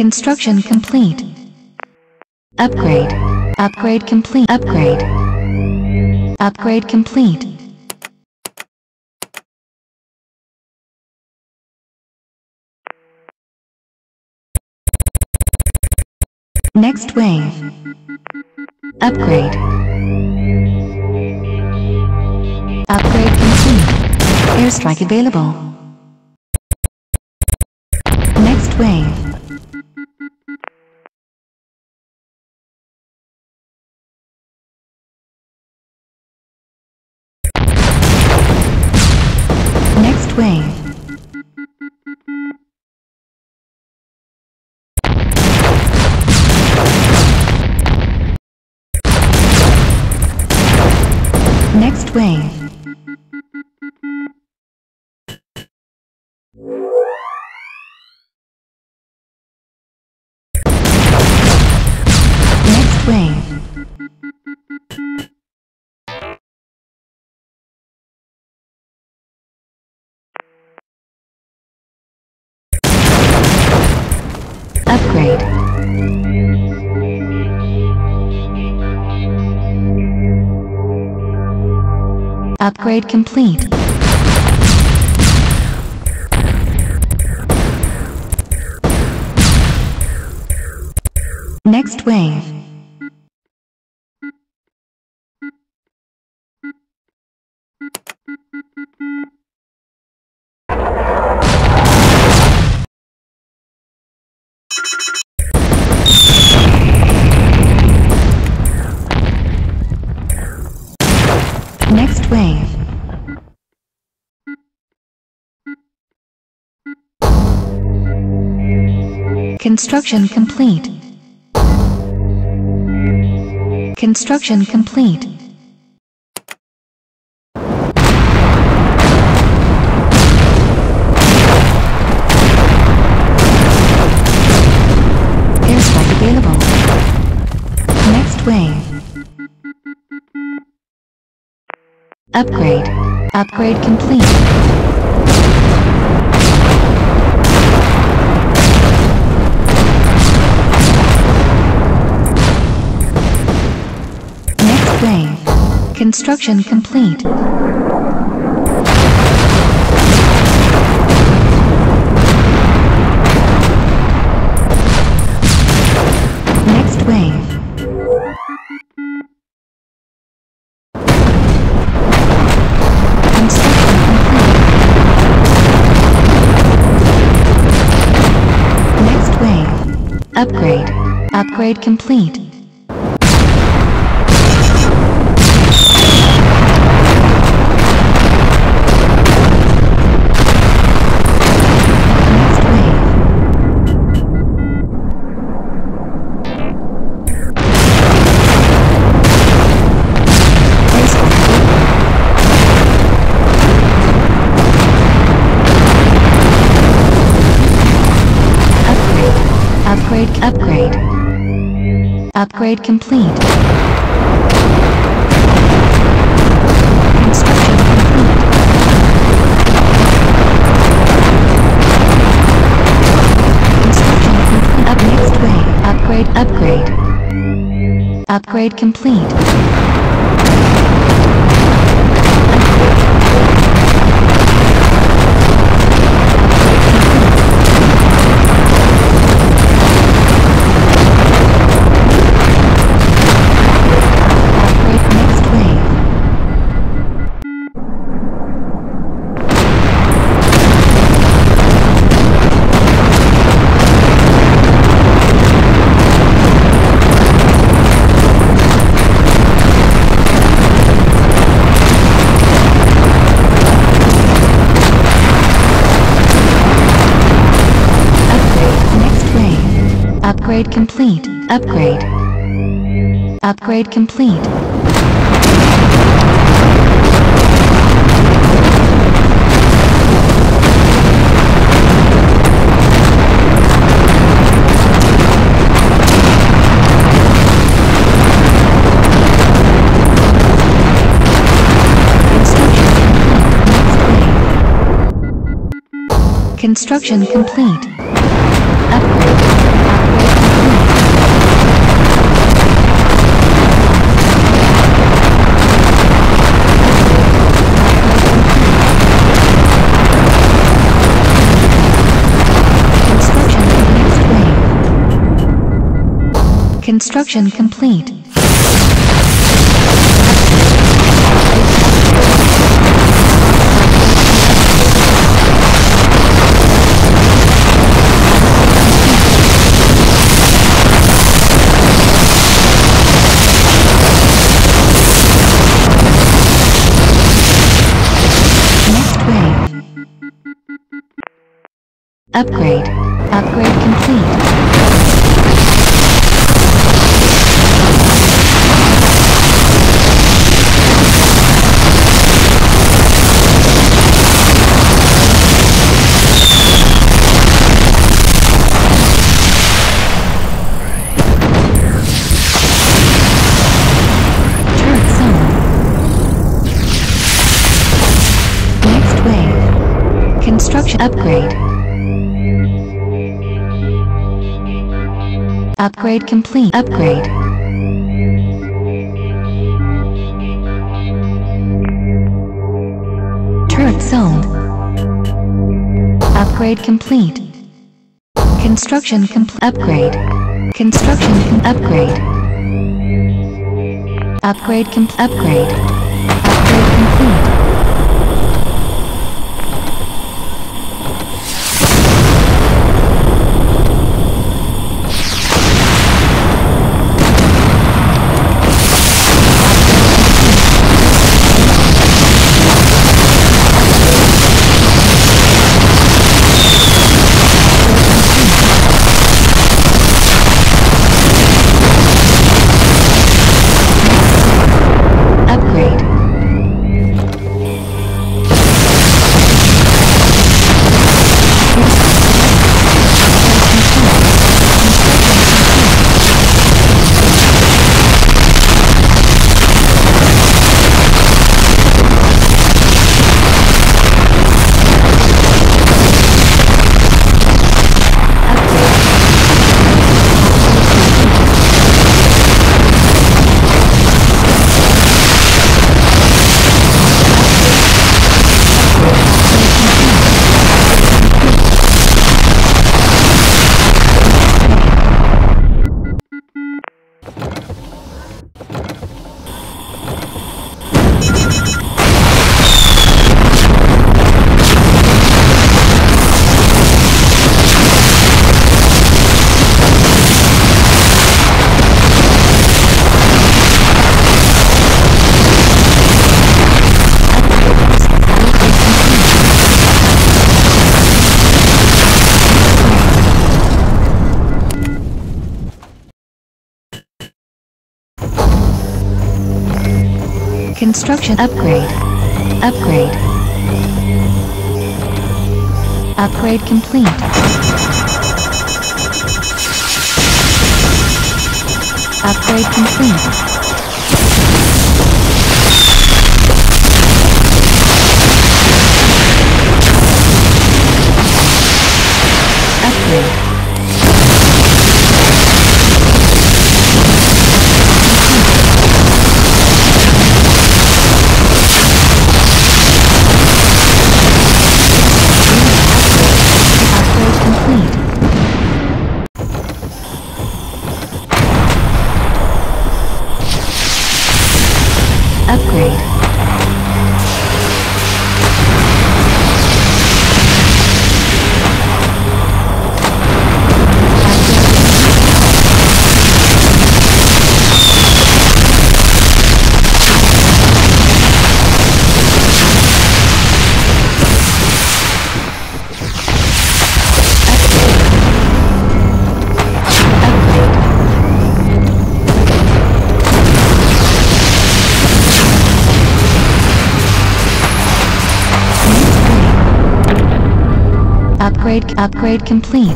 Construction complete. Upgrade. Upgrade complete. Upgrade. Upgrade complete. Next wave. Upgrade. Upgrade complete. Airstrike available. Next wave. Next wave. Upgrade. Upgrade complete. Next wave. Construction complete. Construction complete. Airstrike available. Next wave. Upgrade. Upgrade complete. Construction complete. Next wave. Next wave. Upgrade. Upgrade complete. Upgrade. Complete. Complete. Complete. Upgrade. Upgrade. Upgrade complete. Upgrade complete. Upgrade. Upgrade complete. Construction complete. Upgrade. Construction complete. Upgrade. Upgrade complete. Wave. Upgrade. Upgrade complete. Upgrade. Turret zone. Upgrade complete. Construction complete. Upgrade. Construction com- upgrade. Upgrade com- upgrade. Upgrade Construction upgrade. Upgrade. Upgrade complete. Upgrade complete. Upgrade. Upgrade upgrade complete.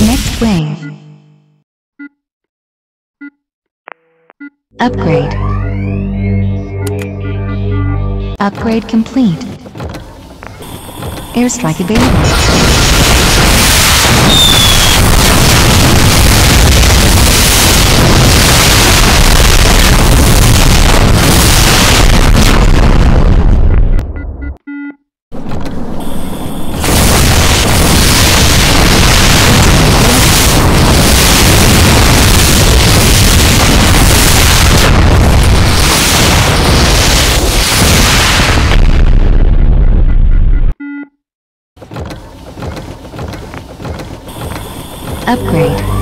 Next wave. Upgrade. Upgrade complete. Airstrike available. Upgrade.